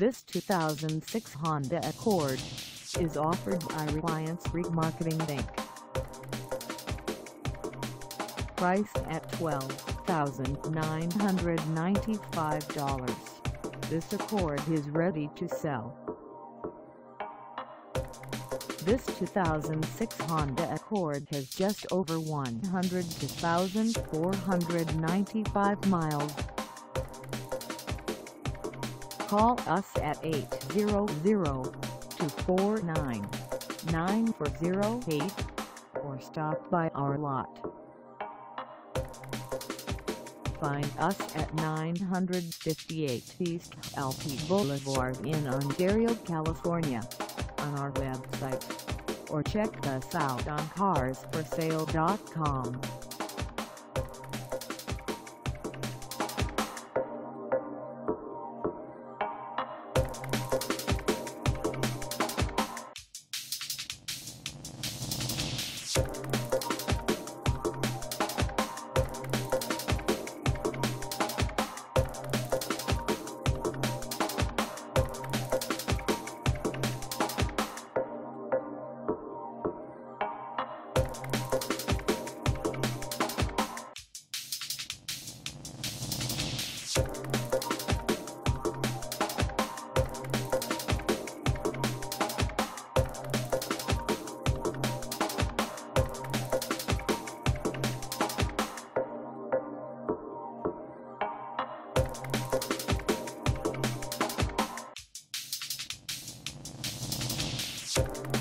This 2006 Honda Accord is offered by Reliance Remarketing Inc. Priced at $12,995, this Accord is ready to sell. This 2006 Honda Accord has just over 102,495 miles. Call us at 800-249-9408 or stop by our lot. Find us at 958 East LP Boulevard in Ontario, California on our website or check us out on carsforsale.com. Thank